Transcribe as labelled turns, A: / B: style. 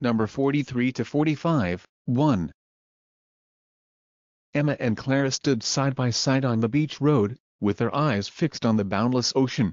A: number 43 to 45, 1. Emma and Clara stood side by side on the beach road, with their eyes fixed on the boundless ocean.